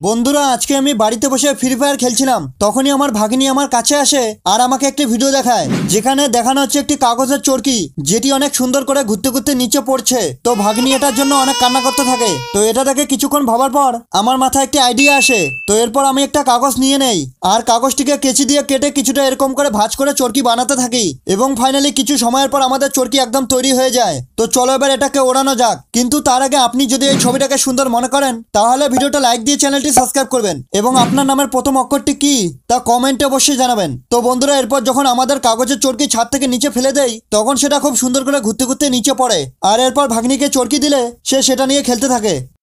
বন্ধুরা, আজকে আমি বাড়িতে বসে ফ্রি ফায়ার খেলছিলাম। তখনই আমার ভাগিনী আমার কাছে আসে আর আমাকে একটি ভিডিও দেখায়, যেখানে দেখানো হচ্ছে একটি কাগজের চরকি, যেটি অনেক সুন্দর করে ঘুরতে ঘুরতে নিচে পড়ছে। তো ভাগিনী এটার জন্য অনেক কান্না করতে থাকে। তো এটা দেখে কিছুক্ষণ ভাবার পর আমার মাথায় একটি আইডিয়া আসে। তো এরপর আমি একটা কাগজ নিয়ে নেই আর কাগজটিকে কেচি দিয়ে কেটে কিছুটা এরকম করে ভাঁজ করে চরকি বানাতে থাকি এবং ফাইনালি কিছু সময়ের পর আমাদের চরকি একদম তৈরি হয়ে যায়। তো চলো এবার এটাকে ওড়ানো যাক। কিন্তু তার আগে আপনি যদি এই ছবিটাকে সুন্দর মনে করেন, তাহলে ভিডিওটা লাইক দিয়ে চ্যানেলটি সাবস্ক্রাইব করবেন এবং আপনার নামের প্রথম অক্ষরটি কি, তা কমেন্টে অবশ্যই জানাবেন। তো বন্ধুরা, এরপর যখন আমাদের কাগজের চরকি ছাদ থেকে নিচে ফেলে দেয় তখন সেটা খুব সুন্দর করে ঘুরতে ঘুরতে নিচে পড়ে। আর এরপর ভাগ্নিকে চরকি দিলে সে সেটা নিয়ে খেলতে থাকে।